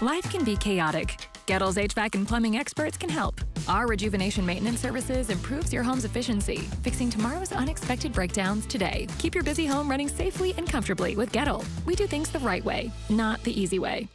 Life can be chaotic. Goettl's HVAC and plumbing experts can help. Our rejuvenation maintenance services improves your home's efficiency, fixing tomorrow's unexpected breakdowns today. Keep your busy home running safely and comfortably with Gettle. We do things the right way, not the easy way.